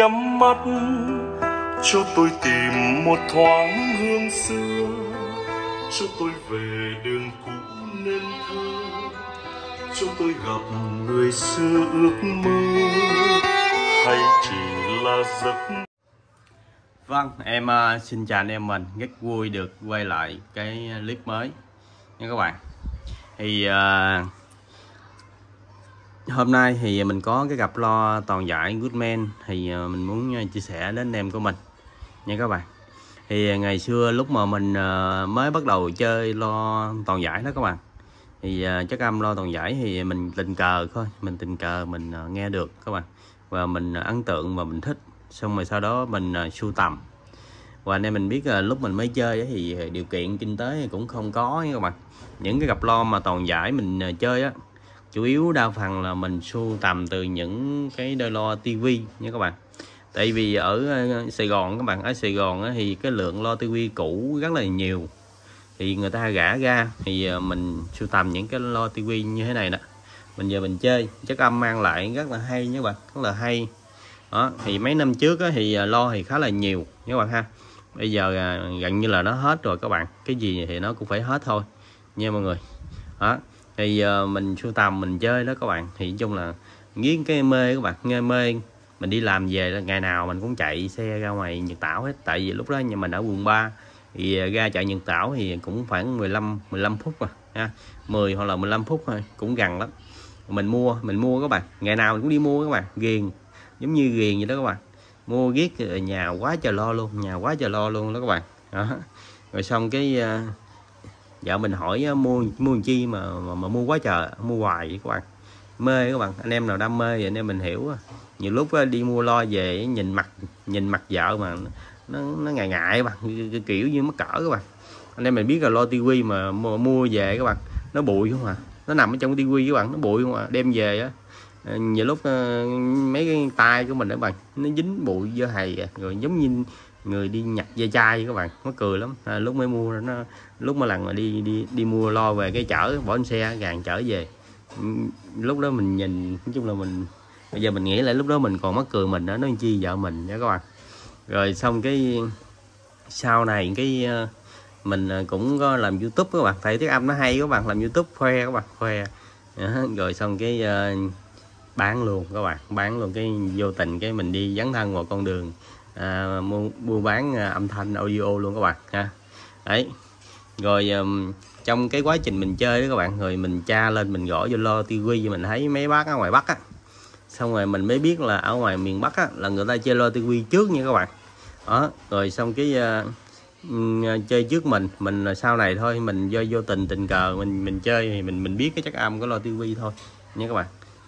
nhắm mắt cho tôi tìm một thoáng hương xưa. Cho tôi về đường cũ nên thơ cho tôi gặp người xưa ước mơ. Hay chỉ là giấc Vâng, em uh, xin chào anh em mình. Rất vui được quay lại cái clip mới. Nha các bạn. Thì uh, hôm nay thì mình có cái gặp lo toàn giải Goodman Thì ờ, mình muốn ờ, chia sẻ đến anh em của mình. Nha các bạn. Thì ờ, ngày xưa lúc mà mình mới bắt đầu chơi lo toàn giải đó các bạn. Thì chắc âm lo toàn giải thì mình tình cờ thôi. Mình tình cờ, mình nghe được các bạn. Và mình ấn tượng và mình thích. Xong rồi sau đó mình sưu tầm. Và anh em mình biết là lúc mình mới chơi thì điều kiện kinh tế cũng không có nha các bạn. Những cái cặp lo mà toàn giải mình chơi á chủ yếu đa phần là mình sưu tầm từ những cái đôi lo tivi nha các bạn. Tại vì ở ờ, Sài Gòn các bạn, ở Sài Gòn thì cái lượng lo tivi cũ rất là nhiều. Thì người ta gã ra thì ờ, mình sưu tầm những cái lo tivi như thế này nè mình giờ mình chơi, chất âm mang lại rất là hay nha các bạn, rất là hay. Đó, thì mấy năm trước thì ờ, lo thì khá là nhiều nha các bạn ha. Bây giờ gần như là nó hết rồi các bạn. Cái gì thì nó cũng phải hết thôi nha mọi người. Đó thì giờ mình sưu tầm mình chơi đó các bạn. Thì chung là nghiến cái mê các bạn nghe mê. Mình đi làm về là ngày nào mình cũng chạy xe ra ngoài Nhật Tảo hết. Tại vì lúc đó nhà mình ở quận 3 thì ờ, ra chạy Nhật Tảo thì cũng khoảng 15 15 phút mà ha. 10 hoặc là 15 phút thôi cũng gần lắm. Mình mua mình mua các bạn. Ngày nào mình cũng đi mua các bạn. Ghiền giống như ghiền vậy đó các bạn. Mua ghét nhà quá trời lo luôn nhà quá trời lo luôn đó các bạn. Đó. rồi xong cái uh, vợ mình hỏi ờ, mua mua chi mà, mà mà mua quá trời mua hoài vậy các bạn? Mê các bạn anh em nào đam mê vậy anh em mình hiểu nhiều lúc ờ, đi mua lo về nhìn mặt nhìn mặt vợ mà nó nó ngại ngại các bạn kiểu như mắc cỡ các bạn. Anh em mình biết là lo tivi mà mua, mua về các bạn nó bụi không à? Nó nằm ở trong tivi các bạn nó bụi không à? Đem về á. Ờ, nhiều lúc mấy cái tay của mình đó bạn nó dính bụi dơ hầy à. rồi giống như người đi nhặt dây chai các bạn nó cười lắm. À, lúc mới mua nó lúc mà lần mà đi đi đi mua lo về cái chở bỏ xe gàn chở về. Ừ, lúc đó mình nhìn nói chung là mình bây giờ mình nghĩ lại lúc đó mình còn mắc cười mình đó nói chi vợ mình nha các bạn. Rồi xong cái sau này cái ờ, mình ờ, cũng có làm youtube các bạn. Thầy tiếng âm nó hay các bạn làm youtube khoe các bạn khoe. Rồi xong cái ờ, bán luôn các bạn bán luôn cái vô tình cái mình đi dấn thân vào con đường à, mua, mua bán à, âm thanh audio luôn các bạn ha. Đấy. Rồi um, trong cái quá trình mình chơi đó các bạn rồi mình tra lên mình gõ vô lo tivi mình thấy mấy bác ở ngoài bắc á. Xong rồi mình mới biết là ở ngoài miền bắc á là người ta chơi lo tivi trước nha các bạn. Đó rồi xong cái uh, chơi trước mình mình là sau này thôi mình do vô tình tình cờ mình mình chơi thì mình mình biết cái chất âm của lo tivi thôi nha các bạn.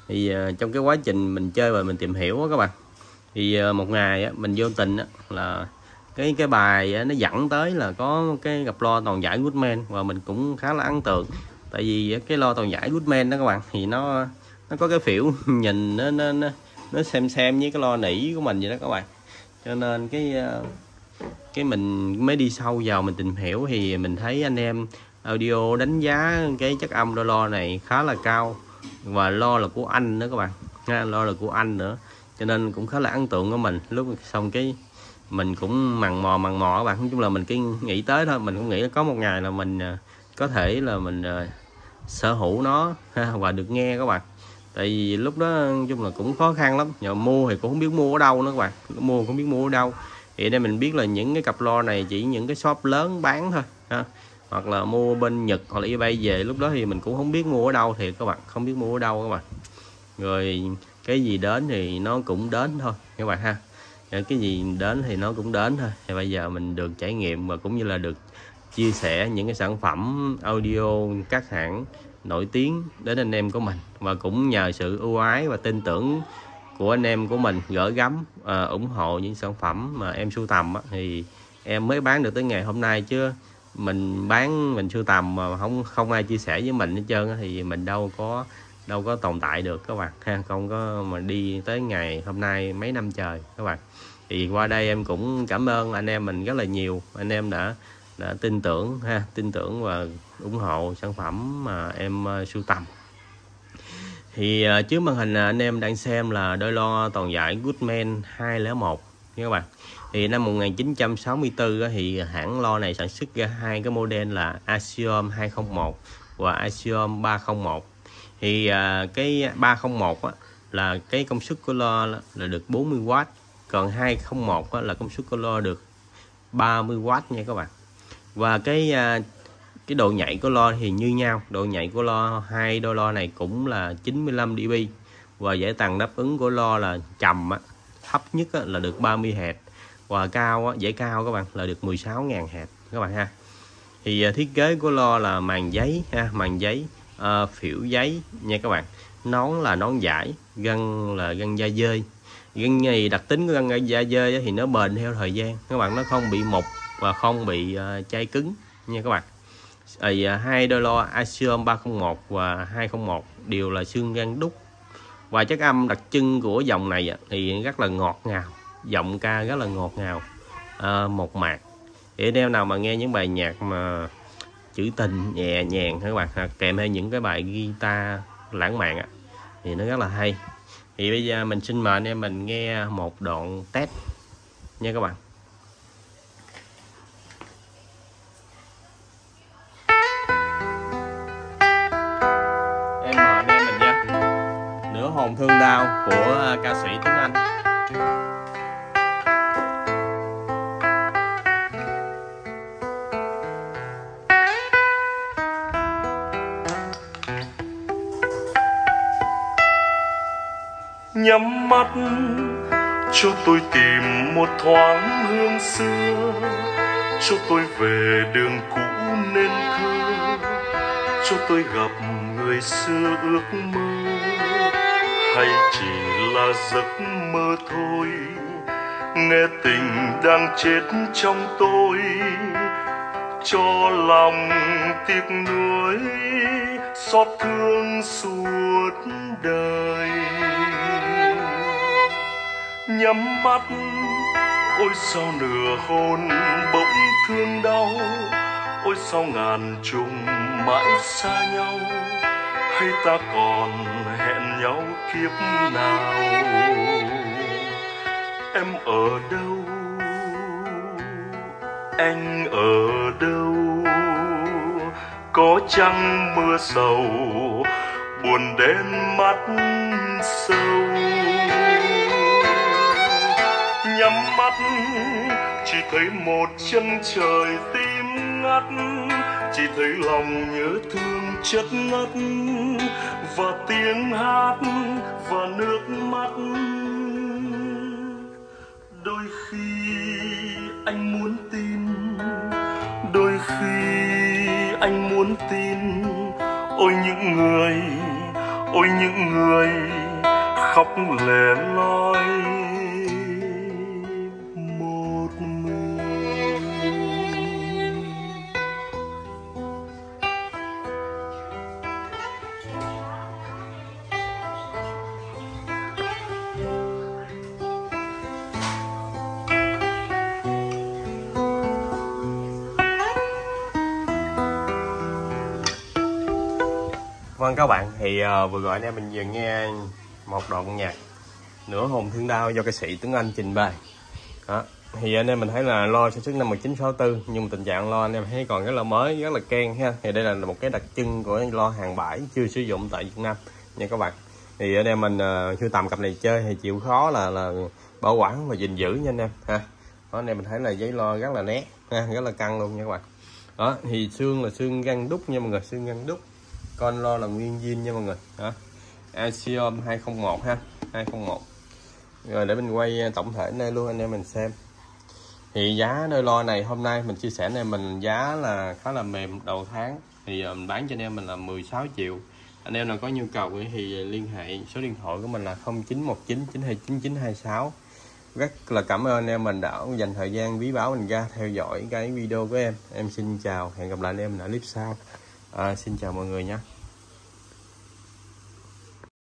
Thì uh, trong cái quá trình mình chơi và mình tìm hiểu đó các bạn thì ờ, một ngày á, mình vô tình á, là cái cái bài á, nó dẫn tới là có cái gặp lo toàn giải Goodman và mình cũng khá là ấn tượng. Tại vì cái lo toàn giải Goodman đó các bạn thì nó nó có cái phiểu nhìn nó nó nó, nó xem xem với cái lo nỉ của mình vậy đó các bạn. Cho nên cái ờ, cái mình mới đi sâu vào mình tìm hiểu thì mình thấy anh em audio đánh giá cái chất âm đôi lo này khá là cao. Và lo là của anh nữa các bạn lo là của anh nữa cho nên cũng khá là ấn tượng của mình. Lúc xong cái mình cũng mằn mò mằn mò các bạn. Nói chung là mình cái nghĩ tới thôi. Mình cũng nghĩ có một ngày là mình à, có thể là mình uh, sở hữu nó ha, và được nghe các bạn. Tại vì lúc đó nói chung là cũng khó khăn lắm. Nhờ mua thì cũng không biết mua ở đâu nữa các bạn. Mua cũng biết mua ở đâu. Thì đây mình biết là những cái cặp lo này chỉ những cái shop lớn bán thôi ha. Hoặc là mua bên Nhật hoặc là eBay về. Lúc đó thì mình cũng không biết mua ở đâu thì các bạn. Không biết mua ở đâu các bạn. Rồi cái gì đến thì nó cũng đến thôi các bạn ha. Ờ, cái gì đến thì nó cũng đến thôi. Thì bây giờ mình được trải nghiệm và cũng như là được chia sẻ những cái sản phẩm audio các hãng nổi tiếng đến anh em của mình. Và cũng nhờ sự ưu ái và tin tưởng của anh em của mình gỡ gắm à, ủng hộ những sản phẩm mà em sưu tầm á, thì em mới bán được tới ngày hôm nay chứ. mình bán mình sưu tầm mà không không ai chia sẻ với mình hết trơn thì mình đâu có đâu có tồn tại được các bạn. Ha không có mà đi tới ngày hôm nay mấy năm trời các bạn. Thì qua đây em cũng cảm ơn anh em mình rất là nhiều. Anh em đã đã tin tưởng ha tin tưởng và ủng hộ sản phẩm mà em uh, sưu tầm. Thì uh, trước màn hình ờ, anh em đang xem là đôi lo toàn giải Goodman 201 nha các bạn. Thì năm 1964 thì hãng lo này sản xuất ra hai cái model là Axiom 201 và Axiom 301 thì à, cái 301 á, là cái công suất của lo là được 40W còn 201 á, là công suất của lo được 30W nha các bạn. Và cái à, cái độ nhảy của lo thì như nhau độ nhảy của lo hai đôi lo này cũng là 95 dB và giải tầng đáp ứng của lo là trầm á, thấp nhất á, là được 30 Hz và cao á, dễ cao các bạn là được 16.000 Hz các bạn ha. Thì à, thiết kế của lo là màn giấy ha màn giấy à, phiểu giấy nha các bạn. Nón là nón giải gân là gân da dơi gân này đặc tính của gân da dơi thì nó bền theo thời gian. Các bạn nó không bị mục và không bị uh, chai cứng nha các bạn. Thì uh, hai đôi lo Axiom 301 và 201 đều là xương gân đúc. Và chất âm đặc trưng của dòng này thì rất là ngọt ngào giọng ca rất là ngọt ngào à, một mạc. Để đeo nào mà nghe những bài nhạc mà trữ tình nhẹ nhàng các bạn. À, kèm theo những cái bài guitar lãng mạn á, thì nó rất là hay. Thì bây giờ mình xin mời anh em mình nghe một đoạn test nha các bạn. Em mời anh em mình nha. Nửa hồn thương đau của à, ca sĩ Tuấn Anh. Nhắm mắt cho tôi tìm một thoáng hương xưa. Cho tôi về đường cũ nên thơ, cho tôi gặp người xưa ước mơ. Hay chỉ là giấc mơ thôi, nghe tình đang chết trong tôi. Cho lòng tiếc nuối, xót thương suốt đời nhắm mắt. Ôi sao nửa hôn bỗng thương đau. Ôi sao ngàn trùng mãi xa nhau. Hay ta còn hẹn nhau kiếp nào? Em ở đâu? Anh ở đâu? Có chăng mưa sầu, buồn đến mắt sâu? Nhắm mắt, chỉ thấy một chân trời tim ngắt, chỉ thấy lòng nhớ thương chất ngất và tiếng hát và nước mắt. Đôi khi anh muốn tin, đôi khi anh muốn tin, ôi những người, ôi những người khóc lẻ loi. Vâng các bạn, thì uh, vừa gọi anh em mình vừa nghe một đoạn nhạc Nửa hồn thương đau do ca sĩ Tuấn Anh trình bày. Đó. Thì anh em mình thấy là lo sản xuất năm 1964 Nhưng mà tình trạng lo anh em thấy còn rất là mới, rất là ken ha. Thì đây là một cái đặc trưng của lo hàng bãi chưa sử dụng tại Việt Nam nha các bạn. Thì anh em mình ờ, uh, sưu tầm cặp này chơi thì chịu khó là là bảo quản và gìn giữ nha anh em ha. Đó, anh em mình thấy là giấy lo rất là nét ha, rất là căng luôn nha các bạn. Đó thì xương là xương gan đúc nha mọi người xương gan đúc con lo là nguyên zin nha mọi người. Hả Axiom 201 ha 201 rồi để mình quay à, tổng thể đây luôn anh em mình xem. Thì giá nơi lo này hôm nay mình chia sẻ này mình giá là khá là mềm đầu tháng. Thì à, mình bán cho anh em mình là 16 triệu. Anh em nào có nhu cầu thì liên hệ số điện thoại của mình là 0919 929926 rất là cảm ơn anh em mình đã dành thời gian quý báo mình ra theo dõi cái video của em. Em xin chào hẹn gặp lại anh em ở clip sau. À, xin chào mọi người nha